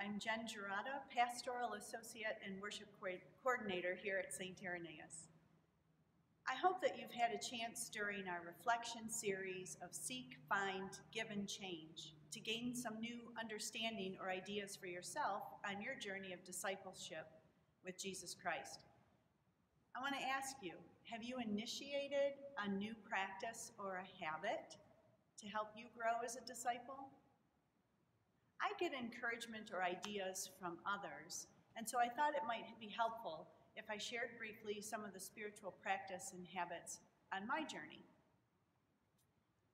I'm Jen Gerada, Pastoral Associate and Worship Coordinator here at St. Irenaeus. I hope that you've had a chance during our reflection series of Seek, Find, Give, and Change to gain some new understanding or ideas for yourself on your journey of discipleship with Jesus Christ. I want to ask you have you initiated a new practice or a habit to help you grow as a disciple? Get encouragement or ideas from others, and so I thought it might be helpful if I shared briefly some of the spiritual practice and habits on my journey.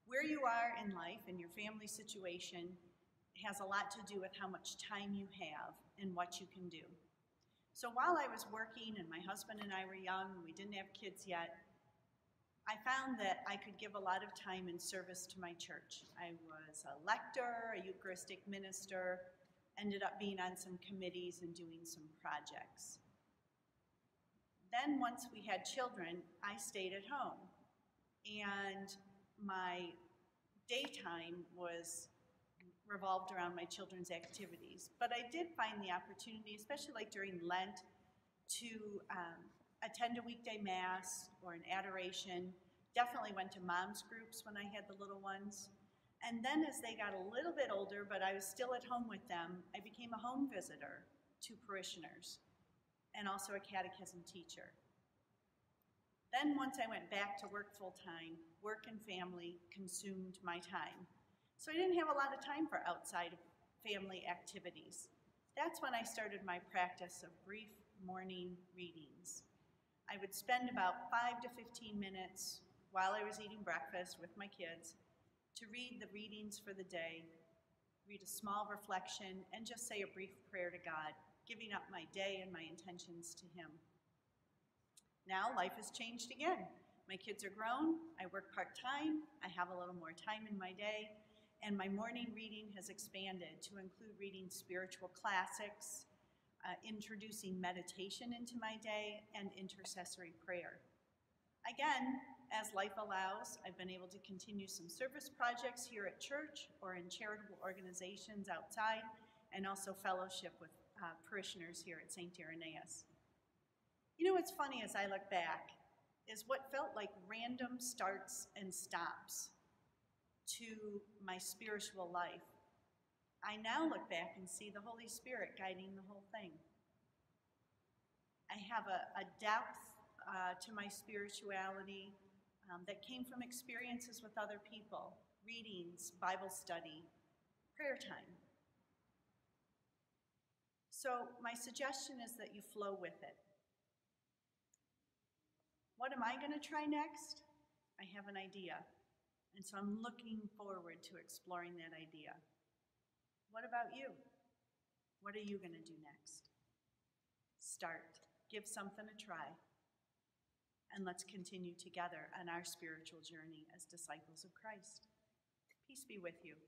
Where you are in life and your family situation has a lot to do with how much time you have and what you can do. So while I was working and my husband and I were young, we didn't have kids yet, I found that I could give a lot of time in service to my church. I was a lector, a Eucharistic minister, ended up being on some committees and doing some projects. Then, once we had children, I stayed at home. And my daytime was revolved around my children's activities. But I did find the opportunity, especially like during Lent, to um, attend a weekday mass or an adoration. Definitely went to mom's groups when I had the little ones. And then as they got a little bit older, but I was still at home with them, I became a home visitor to parishioners and also a catechism teacher. Then, once I went back to work full time, work and family consumed my time. So I didn't have a lot of time for outside family activities. That's when I started my practice of brief morning readings. I would spend about 5 to 15 minutes while I was eating breakfast with my kids to read the readings for the day, read a small reflection, and just say a brief prayer to God, giving up my day and my intentions to Him. Now life has changed again. My kids are grown, I work part time, I have a little more time in my day, and my morning reading has expanded to include reading spiritual classics, uh, introducing meditation into my day, and intercessory prayer. Again, as life allows, I've been able to continue some service projects here at church or in charitable organizations outside, and also fellowship with uh, parishioners here at St. Irenaeus. You know what's funny as I look back is what felt like random starts and stops to my spiritual life, I now look back and see the Holy Spirit guiding the whole thing. I have a, a depth uh, to my spirituality um, that came from experiences with other people, readings, Bible study, prayer time. So, my suggestion is that you flow with it. What am I going to try next? I have an idea. And so I'm looking forward to exploring that idea. What about you? What are you going to do next? Start, give something a try, and let's continue together on our spiritual journey as disciples of Christ. Peace be with you.